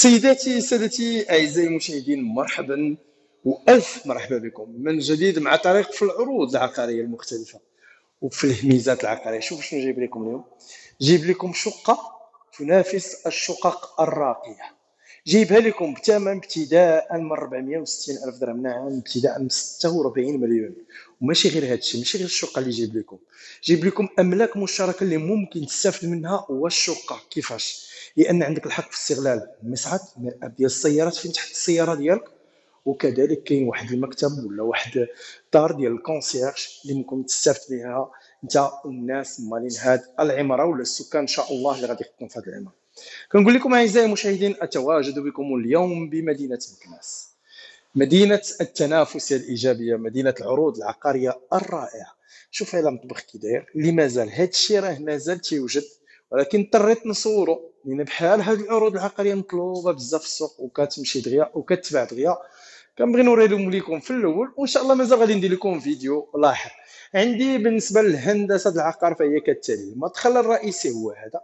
سيداتي سادتي أعزائي المشاهدين مرحبا وألف مرحبا بكم من جديد مع طريق في العروض العقارية المختلفة وفي الهميزات العقارية. شوفوا شنو جايب لكم اليوم. جايب لكم شقة تنافس الشقق الراقية. جايبها لكم بثمن ابتداء من 460 ألف درهم. نعم ابتداء من 46 مليون. وماشي غير هذا الشيء ماشي غير الشقة اللي جايب لكم. جايب لكم أملاك مشتركة اللي ممكن تستافد منها والشقه كيفاش؟ لأن عندك الحق في استغلال مقعد ديال السيارات فين تحط السيارة ديالك؟ وكذلك كاين واحد المكتب ولا واحد دار ديال ال concierge اللي ممكن تستافد بها انت والناس مالين هاد العمارة ولا السكان إن شاء الله اللي غادي يخدموا في هذه العمارة. كنقول لكم أعزائي المشاهدين أتواجد بكم اليوم بمدينة مكناس. مدينة التنافس الإيجابية مدينة العروض العقارية الرائعة. شوف على المطبخ كي داير اللي مازال هذا الشيء راه مازال تيوجد ولكن اضطريت نصورو لأن بحال هاد العروض العقارية مطلوبة بزاف في السوق وكتمشي دغيا وكتباع دغيا. كنبغي نوريهم لكم في الأول وإن شاء الله مازال غادي ندير لكم فيديو لاحق. عندي بالنسبة للهندسة العقار فهي كالتالي المدخل الرئيسي هو هذا.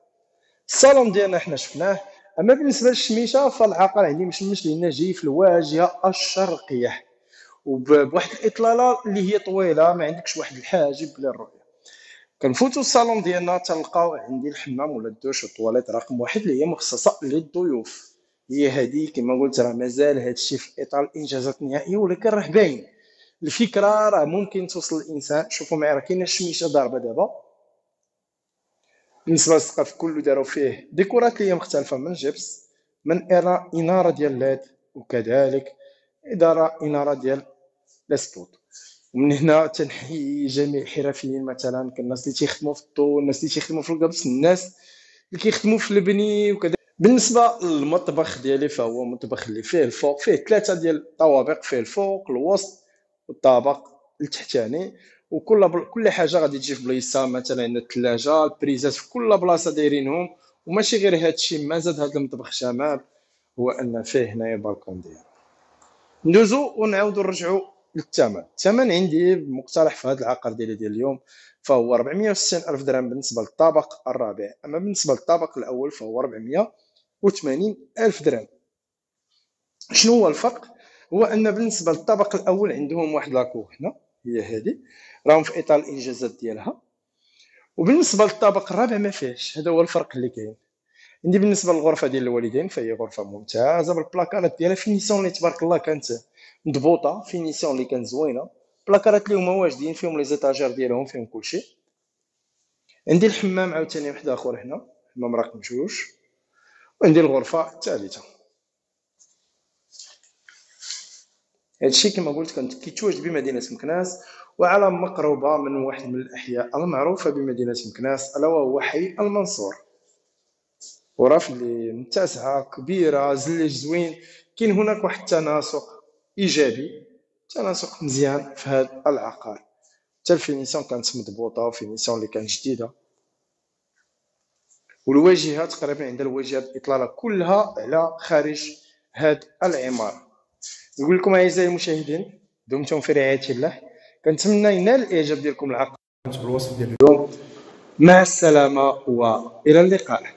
الصالون ديالنا حنا شفناه. أما بالنسبة للشميشة فالعقار عندي مشمش لأن جاي في الواجهة الشرقية. وبواحد الإطلالة اللي هي طويلة ما عندكش واحد الحاجب للرؤيه كنفوتوا الصالون ديالنا تلقاو عندي الحمام ولا الدوش والطواليت رقم واحد اللي هي مخصصة للضيوف. هي هذه كما قلت راه مازال هذا الشيء في إطار الإنجازات النهائية ولكن راه باين. الفكرة راه ممكن توصل الإنسان شوفوا معايا راه كاينة الشميشه ضاربة دابا. بالنسبة للسقف كله داروا فيه ديكورات اللي مختلفة من جبس من إنارة ديال ليد وكذلك إدارة إنارة ديال لاسبوت ومن هنا تنحيي جميع الحرفيين مثلا الناس اللي تيخدموا في الضو الناس اللي تيخدموا في القبس الناس اللي كيخدموا في البني وكذا بالنسبة للمطبخ ديالي فهو مطبخ اللي فيه الفوق فيه ثلاثة ديال الطوابق فيه الفوق الوسط والطابق التحتاني. وكل بل... كل حاجة غادي تجي في بلايصة مثلا عندنا الثلاجه البريزات في كل بلاصة دايرينهم. وماشي غير هذا الشيء ما زاد هذا المطبخ شمال هو أن فيه هنايا البالكون ديالو ندوزو ونعاودو نرجعو للثمن. الثمن عندي مقترح في هذا العقار ديالي ديال اليوم فهو 460 ألف درهم بالنسبة للطابق الرابع. أما بالنسبة للطابق الأول فهو 480 ألف درهم. شنو هو الفرق؟ هو أن بالنسبة للطابق الأول عندهم واحد لاكو هنا هي هذه. راهم في إطار الإنجازات ديالها. وبالنسبة للطابق الرابع ما فيهش. هذا هو الفرق اللي كاين. عندي بالنسبة للغرفة ديال الوالدين فهي غرفة ممتازة. بالبلاكارات ديالها finition اللي تبارك الله كانت مضبوطة finition اللي كانت زوينة. بلاكارات اللي هما واجدين فيهم les étagères ديالهم فيهم كلشي. عندي الحمام عاوتاني واحد آخر هنا. حمام رقم جوج وعندي الغرفة الثالثة. هادشي كما قلت كنت كيتواجد بمدينة مكناس وعلى مقربة من واحد من الأحياء المعروفة بمدينة مكناس ألا وهو حي المنصور. غرف اللي متسعه كبيرة زليج زوين كاين هناك واحد التناسق إيجابي تناسق مزيان في هذا العقار. حتى ال finition كانت مضبوطة و finition اللي كانت جديدة. والواجهة تقريبا عند الواجهة الإطلالة كلها على خارج هاد العمارة. نقول لكم أعزائي المشاهدين دمتم في رعاية الله. كنتمنى ينال الإعجاب ديالكم العقار بالوصف ديال اليوم. مع السلامة وإلى اللقاء.